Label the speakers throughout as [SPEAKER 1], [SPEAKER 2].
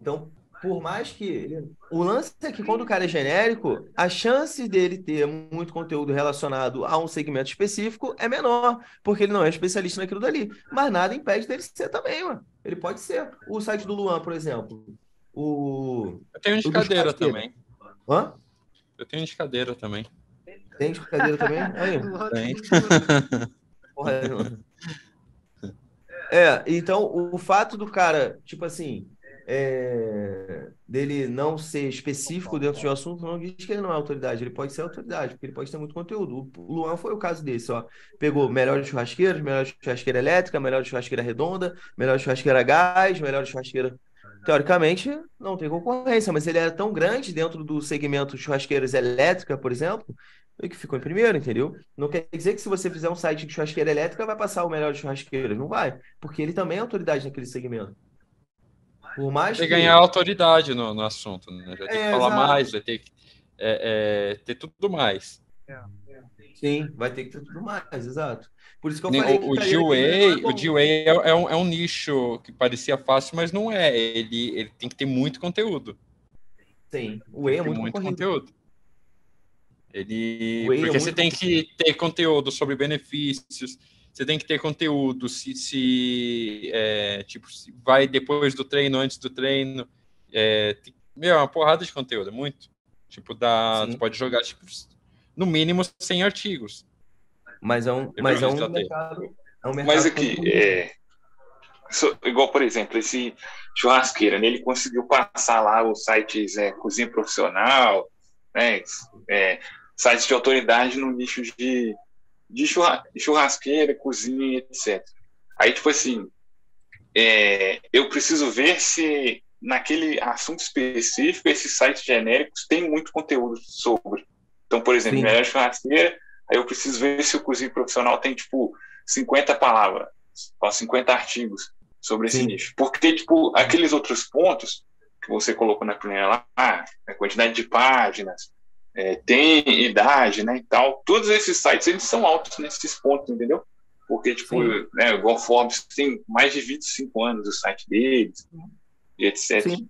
[SPEAKER 1] Então, por mais que o lance é que quando o cara é genérico, a chance dele ter muito conteúdo relacionado a um segmento específico é menor, porque ele não é especialista naquilo dali. Mas nada impede dele ser também, mano. Ele pode ser. O site do Luan, por exemplo. O.
[SPEAKER 2] Eu tenho de cadeira também.
[SPEAKER 1] Hã?
[SPEAKER 2] Eu tenho de cadeira também.
[SPEAKER 1] Tem de cadeira também? Aí.
[SPEAKER 2] Tem.
[SPEAKER 1] Porra, é, então o fato do cara, tipo assim, é, dele não ser específico dentro de um assunto não diz que ele não é autoridade. Ele pode ser autoridade, porque ele pode ter muito conteúdo. O Luan foi o caso desse, ó. Pegou melhor churrasqueiras, melhor churrasqueira elétrica, melhor churrasqueira redonda, melhor churrasqueira gás, melhor churrasqueira. Teoricamente, não tem concorrência, mas ele era tão grande dentro do segmento churrasqueiras elétrica, por exemplo, que ficou em primeiro, entendeu? Não quer dizer que se você fizer um site de churrasqueira elétrica, vai passar o melhor de. Não vai, porque ele também é autoridade naquele segmento.
[SPEAKER 2] Por mais tem que ganhar autoridade no, no assunto, né? Já tem é, que falar exato. mais, vai ter que é, é, ter tudo mais.
[SPEAKER 1] Sim, vai ter que ter tudo mais, exato. Por isso que eu
[SPEAKER 2] falei o, que o GWA, o GWA é, é, um, é um nicho que parecia fácil, mas não é. Ele, ele tem que ter muito conteúdo.
[SPEAKER 1] Sim, o E é muito, muito conteúdo.
[SPEAKER 2] Ele, porque é você tem que ter conteúdo sobre benefícios, você tem que ter conteúdo se, se é, tipo, se vai depois do treino, antes do treino. É, tem, meu, é uma porrada de conteúdo, é muito. Tipo, dá, você pode jogar, tipo, no mínimo 100 artigos.
[SPEAKER 1] Mas é um, mas é um mercado, é um mercado.
[SPEAKER 3] Mas aqui, é, igual, por exemplo, esse churrasqueira, né, ele conseguiu passar lá os sites é, Cozinha Profissional, né, é, sites de autoridade no nicho de de churrasqueira, cozinha, etc. Aí, tipo assim, é, eu preciso ver se naquele assunto específico esses sites genéricos têm muito conteúdo sobre. Então, por exemplo, melhor churrasqueira, aí eu preciso ver se o cozinho profissional tem, tipo, 50 palavras, ou 50 artigos sobre esse Sim. nicho. Porque, tipo, aqueles outros pontos que você colocou na primeira lá, a quantidade de páginas, é, tem idade, né, e tal. Todos esses sites, eles são altos nesses pontos, entendeu? Porque, tipo, né, igual Forbes tem mais de 25 anos o site deles, e etc.
[SPEAKER 1] Sim.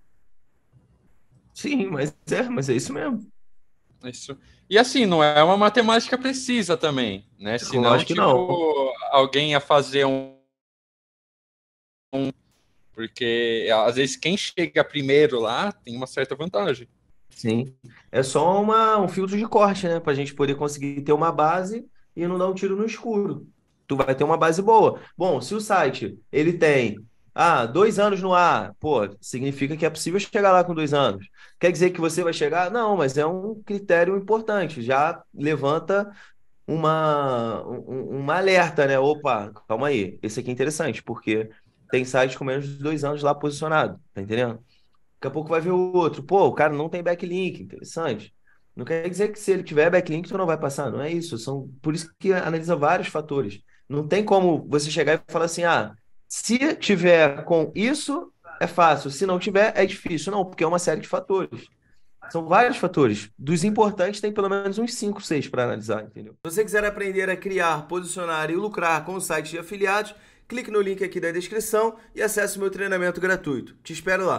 [SPEAKER 1] Sim, mas é, mas é isso mesmo.
[SPEAKER 2] Isso. E assim, não é uma matemática precisa também, né? Senão, tipo, não. alguém ia fazer um, um. Porque às vezes quem chega primeiro lá tem uma certa vantagem.
[SPEAKER 1] Sim. É só uma, um filtro de corte, né? Para a gente poder conseguir ter uma base e não dar um tiro no escuro. Tu vai ter uma base boa. Bom, se o site ele tem ah, dois anos no ar, pô, significa que é possível chegar lá com dois anos. Quer dizer que você vai chegar? Não, mas é um critério importante. Já levanta uma, um, uma alerta, né? Opa, calma aí, esse aqui é interessante, porque tem site com menos de dois anos lá posicionado, tá entendendo? Daqui a pouco vai ver o outro. Pô, o cara não tem backlink, interessante. Não quer dizer que se ele tiver backlink, tu não vai passar. Não é isso. São por isso que analisa vários fatores. Não tem como você chegar e falar assim: ah, se tiver com isso, é fácil. Se não tiver, é difícil. Não, porque é uma série de fatores. São vários fatores. Dos importantes, tem pelo menos uns 5, 6 para analisar, entendeu? Se você quiser aprender a criar, posicionar e lucrar com o site de afiliados, clique no link aqui da descrição e acesse o meu treinamento gratuito. Te espero lá.